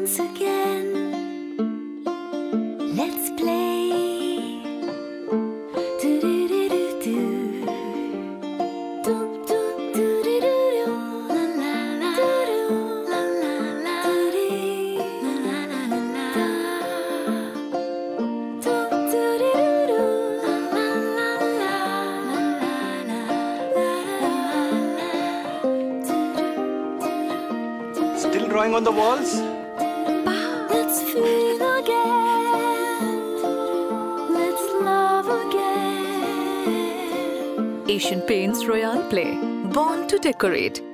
once again. Let's play. Still drawing on the walls? Love again. Asian Paints Royale Play. Born to decorate.